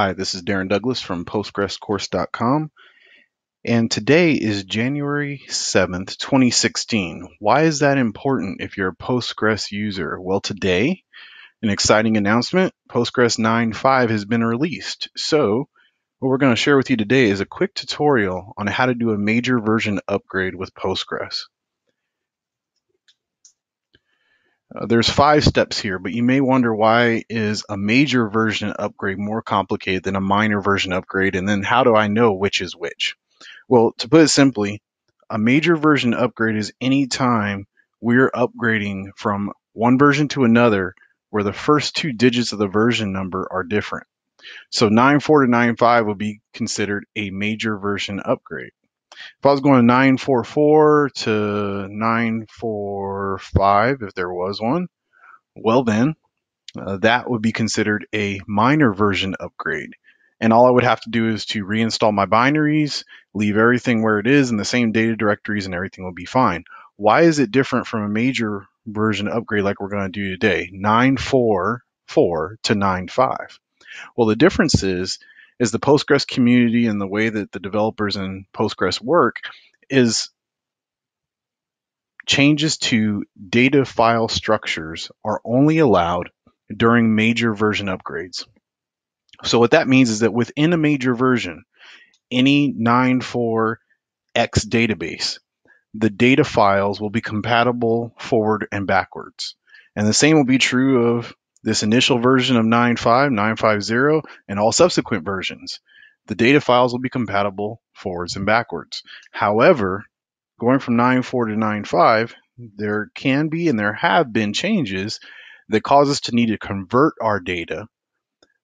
Hi, this is Darren Douglas from PostgresCourse.com, and today is January 7th, 2016. Why is that important if you're a Postgres user? Well, today, an exciting announcement Postgres 9.5 has been released. So, what we're going to share with you today is a quick tutorial on how to do a major version upgrade with Postgres. Uh, there's five steps here, but you may wonder why is a major version upgrade more complicated than a minor version upgrade, and then how do I know which is which? Well, to put it simply, a major version upgrade is any time we're upgrading from one version to another where the first two digits of the version number are different. So 9.4 to 9.5 would be considered a major version upgrade. If I was going 944 to 945, if there was one, well then, uh, that would be considered a minor version upgrade. And all I would have to do is to reinstall my binaries, leave everything where it is in the same data directories, and everything will be fine. Why is it different from a major version upgrade like we're going to do today, 944 to 95? Well, the difference is is the Postgres community and the way that the developers in Postgres work is changes to data file structures are only allowed during major version upgrades. So what that means is that within a major version, any 9.4x database, the data files will be compatible forward and backwards. And the same will be true of this initial version of 9.5, 9.50, and all subsequent versions. The data files will be compatible forwards and backwards. However, going from 9.4 to 9.5, there can be and there have been changes that cause us to need to convert our data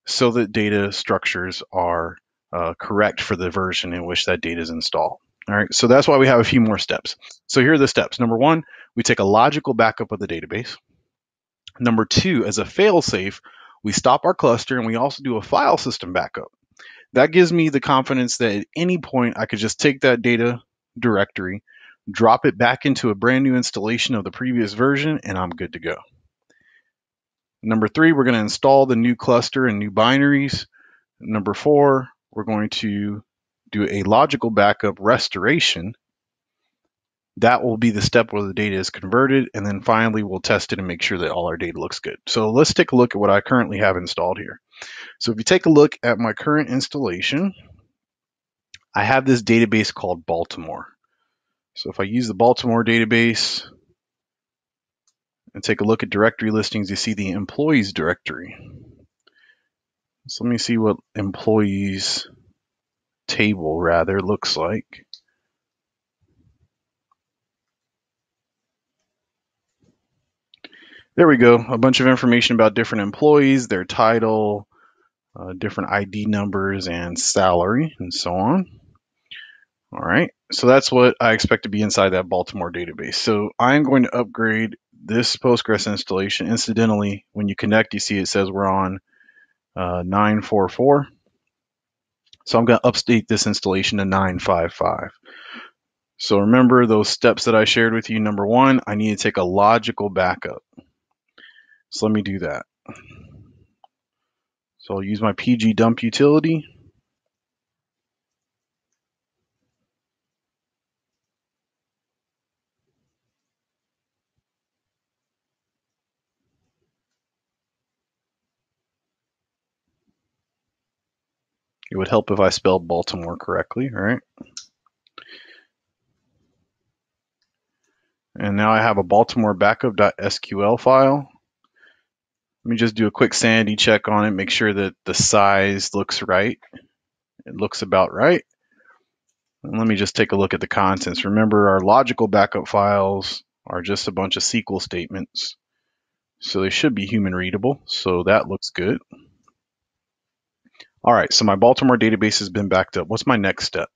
so that data structures are uh, correct for the version in which that data is installed. All right, so that's why we have a few more steps. So here are the steps. Number one, we take a logical backup of the database. Number two, as a failsafe, we stop our cluster and we also do a file system backup. That gives me the confidence that at any point I could just take that data directory, drop it back into a brand new installation of the previous version, and I'm good to go. Number three, we're going to install the new cluster and new binaries. Number four, we're going to do a logical backup restoration that will be the step where the data is converted. And then finally, we'll test it and make sure that all our data looks good. So let's take a look at what I currently have installed here. So if you take a look at my current installation, I have this database called Baltimore. So if I use the Baltimore database and take a look at directory listings, you see the employees directory. So let me see what employees table rather looks like. There we go. A bunch of information about different employees, their title, uh, different ID numbers, and salary, and so on. All right. So that's what I expect to be inside that Baltimore database. So I'm going to upgrade this Postgres installation. Incidentally, when you connect, you see it says we're on uh, 944. So I'm going to update this installation to 955. So remember those steps that I shared with you. Number one, I need to take a logical backup. So let me do that. So I'll use my PG dump utility. It would help if I spelled Baltimore correctly, right? And now I have a Baltimore backup.sql file. Let me just do a quick sanity check on it, make sure that the size looks right. It looks about right. And let me just take a look at the contents. Remember, our logical backup files are just a bunch of SQL statements. So they should be human readable. So that looks good. All right, so my Baltimore database has been backed up. What's my next step?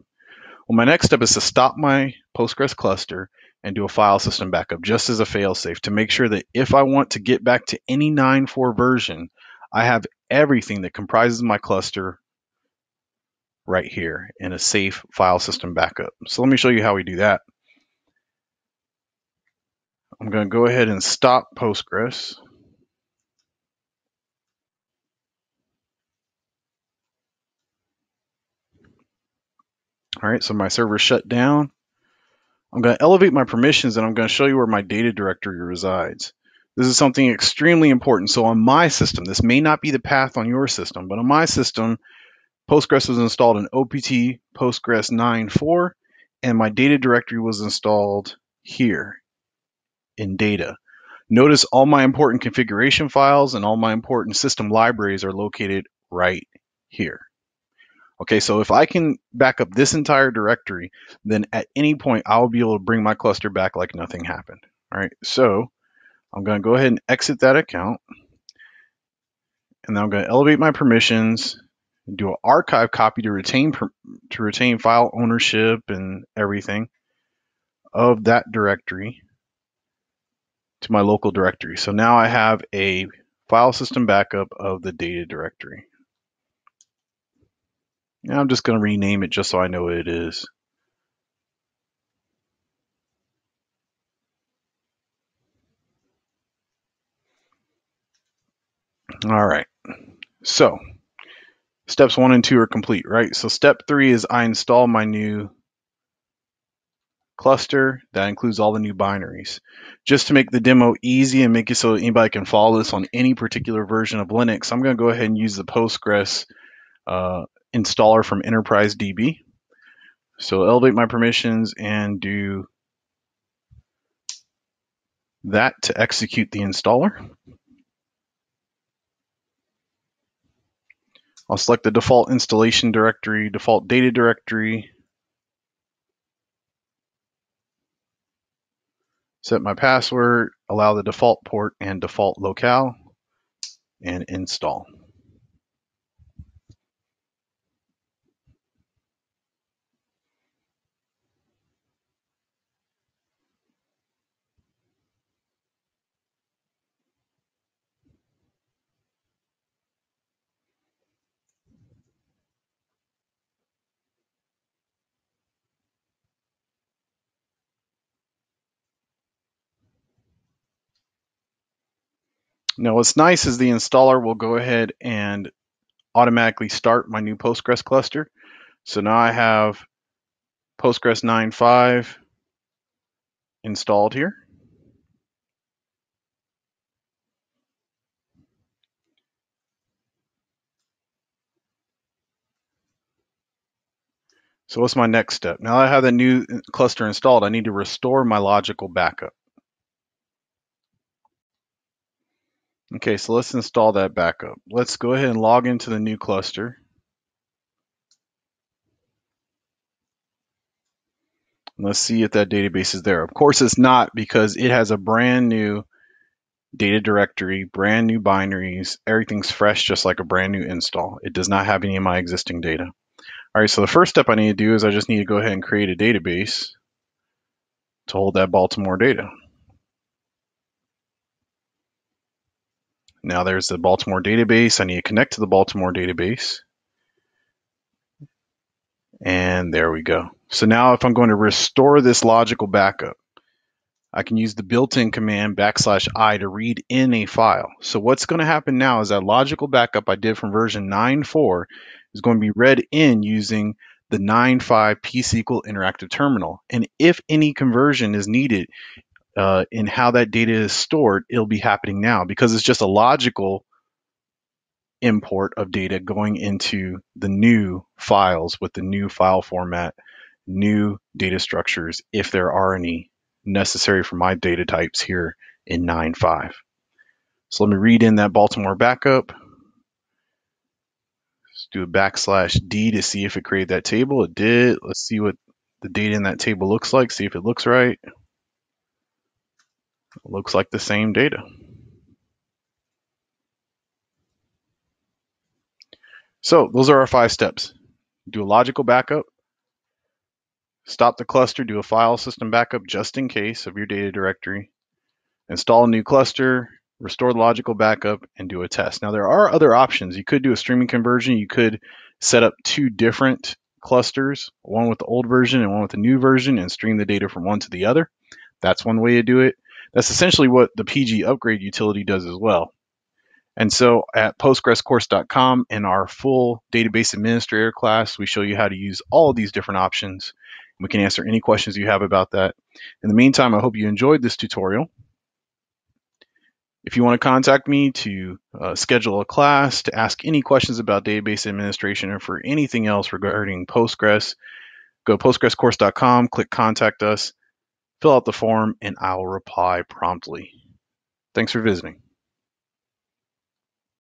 Well, my next step is to stop my Postgres cluster and do a file system backup just as a failsafe to make sure that if I want to get back to any 9.4 version, I have everything that comprises my cluster right here in a safe file system backup. So let me show you how we do that. I'm going to go ahead and stop Postgres. All right, so my server shut down. I'm going to elevate my permissions and I'm going to show you where my data directory resides. This is something extremely important. So on my system, this may not be the path on your system, but on my system, Postgres was installed in OPT Postgres 9.4, and my data directory was installed here in data. Notice all my important configuration files and all my important system libraries are located right here. Okay, so if I can back up this entire directory, then at any point I'll be able to bring my cluster back like nothing happened. All right, so I'm going to go ahead and exit that account. And then I'm going to elevate my permissions and do an archive copy to retain to retain file ownership and everything of that directory to my local directory. So now I have a file system backup of the data directory. I'm just going to rename it just so I know what it is. All right. So steps one and two are complete, right? So step three is I install my new cluster that includes all the new binaries. Just to make the demo easy and make it so anybody can follow this on any particular version of Linux, I'm going to go ahead and use the Postgres uh, installer from Enterprise DB. So elevate my permissions and do that to execute the installer. I'll select the default installation directory, default data directory, set my password, allow the default port and default locale, and install. Now what's nice is the installer will go ahead and automatically start my new Postgres cluster. So now I have Postgres 9.5 installed here. So what's my next step? Now I have the new cluster installed, I need to restore my logical backup. Okay, so let's install that backup. Let's go ahead and log into the new cluster. Let's see if that database is there. Of course it's not because it has a brand new data directory, brand new binaries, everything's fresh just like a brand new install. It does not have any of my existing data. All right, so the first step I need to do is I just need to go ahead and create a database to hold that Baltimore data. Now there's the Baltimore database. I need to connect to the Baltimore database. And there we go. So now if I'm going to restore this logical backup, I can use the built-in command backslash i to read in a file. So what's going to happen now is that logical backup I did from version 9.4 is going to be read in using the 9.5 pSQL interactive terminal. And if any conversion is needed, uh, in how that data is stored, it'll be happening now because it's just a logical import of data going into the new files with the new file format, new data structures, if there are any necessary for my data types here in 9.5. So let me read in that Baltimore backup. Let's do a backslash D to see if it created that table. It did. Let's see what the data in that table looks like, see if it looks right. Looks like the same data. So those are our five steps. Do a logical backup, stop the cluster, do a file system backup just in case of your data directory, install a new cluster, restore the logical backup, and do a test. Now there are other options. You could do a streaming conversion. You could set up two different clusters, one with the old version and one with the new version, and stream the data from one to the other. That's one way to do it. That's essentially what the PG upgrade utility does as well. And so at postgrescourse.com in our full database administrator class, we show you how to use all of these different options. We can answer any questions you have about that. In the meantime, I hope you enjoyed this tutorial. If you want to contact me to uh, schedule a class, to ask any questions about database administration, or for anything else regarding Postgres, go to postgrescourse.com, click contact us, fill out the form, and I'll reply promptly. Thanks for visiting.